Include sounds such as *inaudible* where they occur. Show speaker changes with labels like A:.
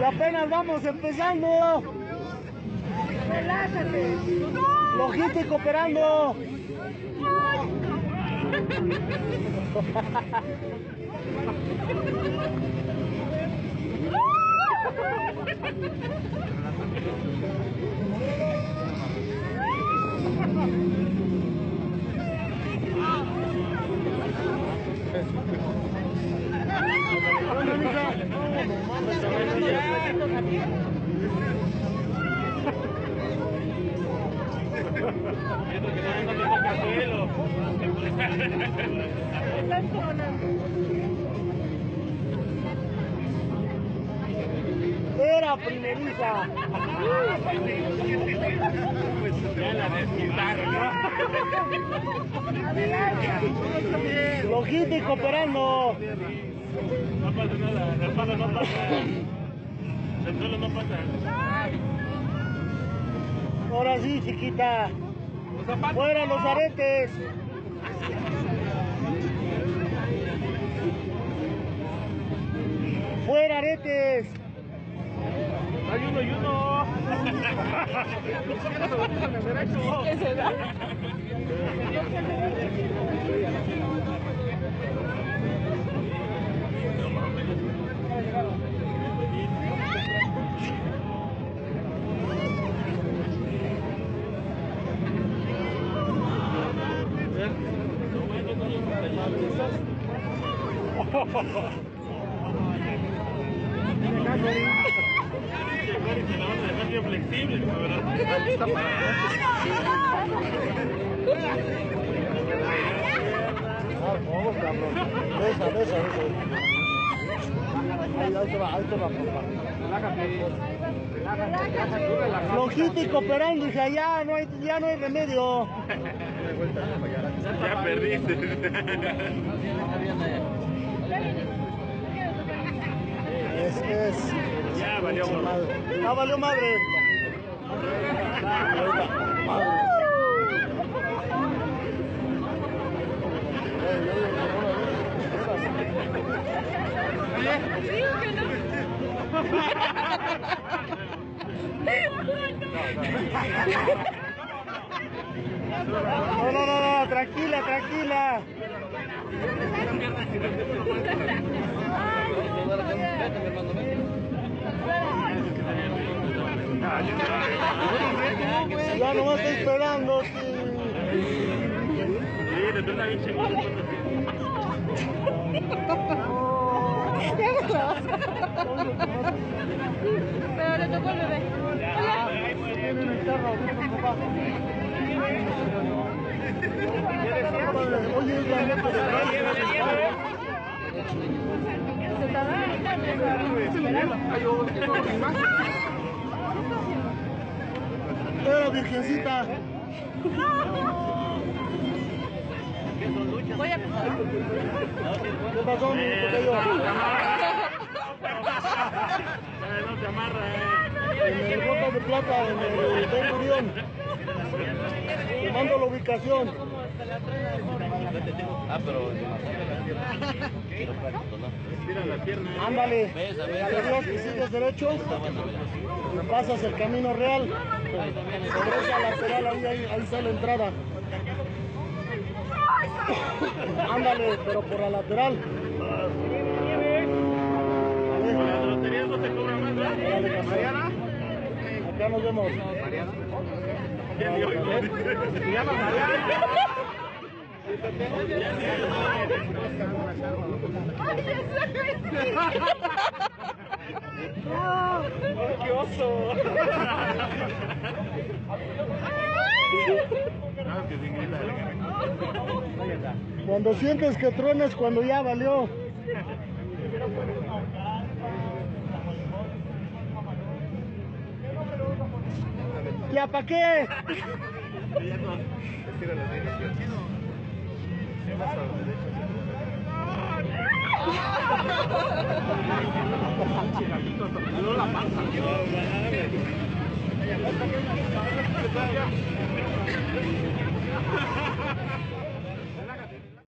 A: Y apenas vamos empezando.
B: Relájate.
A: Logístico operando. *laughs* Era primeriza.
C: Ya la desquitaron, ¿no?
A: Logístico operando.
C: No pasa nada, el palo no pasa. El suelo no pasa.
A: Ahora sí, chiquita. Fuera los aretes. Fuera aretes.
C: Hay uno y uno. *laughs*
B: ¿Qué se da?
C: Se la van a dejar bien flexible.
A: Vamos, cabrón. Besa, besa, besa. Ahí, ahí te va, ahí te va, papá. Logístico operando, dije, ya no hay, ya no hay remedio.
C: Ya perdiste.
A: Es, es.
C: Ya valió.
A: Madre. Ya valió madre. Madre.
B: No.
A: No, no, no, no, tranquila, tranquila. Ya no estoy esperando. sí.
C: Bien chingón.
B: Pero le tocó el bebé.
A: En
B: Voy a
A: ¿Qué pasó, mi?
C: Eh, No te amarra, *laughs* eh.
A: En el Botas de Plata, en el Ben Gurión. Te mando la ubicación.
D: Ah, pero
C: Tira la pierna.
A: Ándale. Adiós, y sigues derecho. Pasas el camino real. Sobre esa lateral, ahí, ahí, ahí está la entrada. *laughs* Ándale, pero por la lateral. Campeón. Acá nos vemos.
C: Se llama Mariana.
B: ¡Ay, ese
C: ¡Qué oso! *laughs*
A: Cuando sientes que truenas, cuando ya valió. ¿Ya para qué? *laughs*
C: Ha ha ha ha!